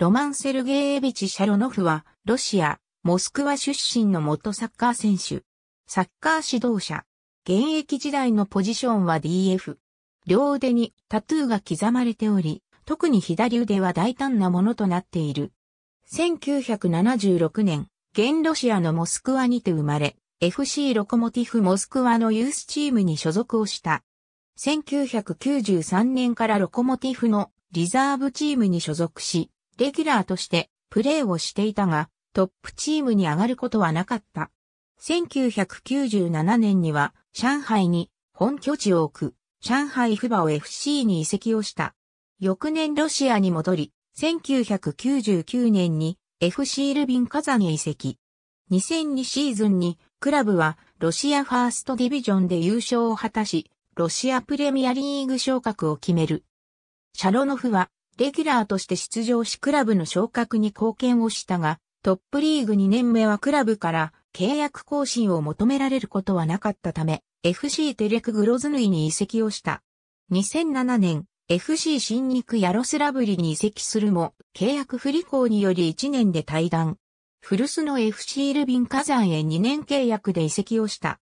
ロマン・セルゲーエビチ・シャロノフは、ロシア、モスクワ出身の元サッカー選手。サッカー指導者。現役時代のポジションは DF。両腕にタトゥーが刻まれており、特に左腕は大胆なものとなっている。1976年、現ロシアのモスクワにて生まれ、FC ロコモティフモスクワのユースチームに所属をした。1993年からロコモティフのリザーブチームに所属し、レギュラーとしてプレーをしていたが、トップチームに上がることはなかった。1997年には上海に本拠地を置く上海フバオ FC に移籍をした。翌年ロシアに戻り、1999年に FC ルビン火山へ移籍。2002シーズンにクラブはロシアファーストディビジョンで優勝を果たし、ロシアプレミアリーグ昇格を決める。シャロノフはレギュラーとして出場しクラブの昇格に貢献をしたが、トップリーグ2年目はクラブから契約更新を求められることはなかったため、FC テレクグロズヌイに移籍をした。2007年、FC 新肉ヤロスラブリに移籍するも、契約不履行により1年で退団。古巣の FC ルビン火山へ2年契約で移籍をした。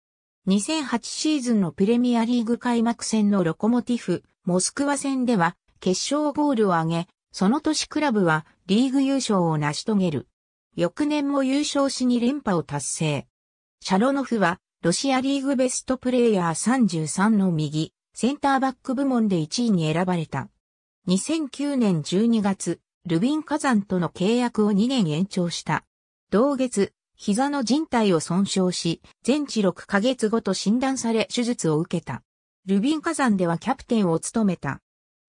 2008シーズンのプレミアリーグ開幕戦のロコモティフ、モスクワ戦では、決勝ゴールを挙げ、その年クラブはリーグ優勝を成し遂げる。翌年も優勝し2連覇を達成。シャロノフはロシアリーグベストプレイヤー33の右、センターバック部門で1位に選ばれた。2009年12月、ルビン火山との契約を2年延長した。同月、膝の靭帯を損傷し、全治6ヶ月後と診断され手術を受けた。ルビン火山ではキャプテンを務めた。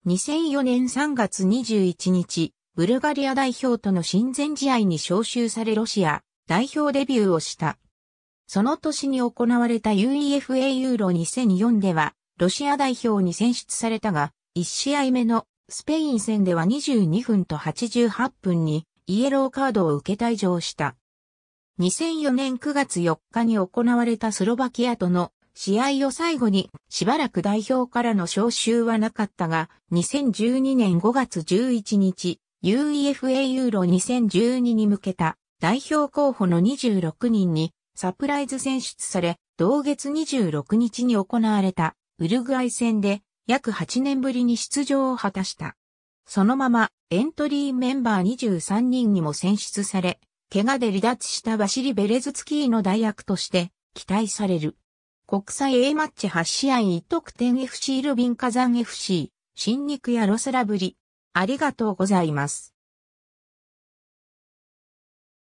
2004年3月21日、ブルガリア代表との親善試合に招集されロシア代表デビューをした。その年に行われた UEFA ユーロ2004では、ロシア代表に選出されたが、1試合目のスペイン戦では22分と88分にイエローカードを受け退場した。2004年9月4日に行われたスロバキアとの試合を最後にしばらく代表からの招集はなかったが、2012年5月11日、UEFA ユーロ2012に向けた代表候補の26人にサプライズ選出され、同月26日に行われたウルグアイ戦で約8年ぶりに出場を果たした。そのままエントリーメンバー23人にも選出され、怪我で離脱したバシリ・ベレズツキーの代役として期待される。国際 A マッチ8試合1得点 FC ルビン火山 FC、新肉やロスラブリ。ありがとうございます。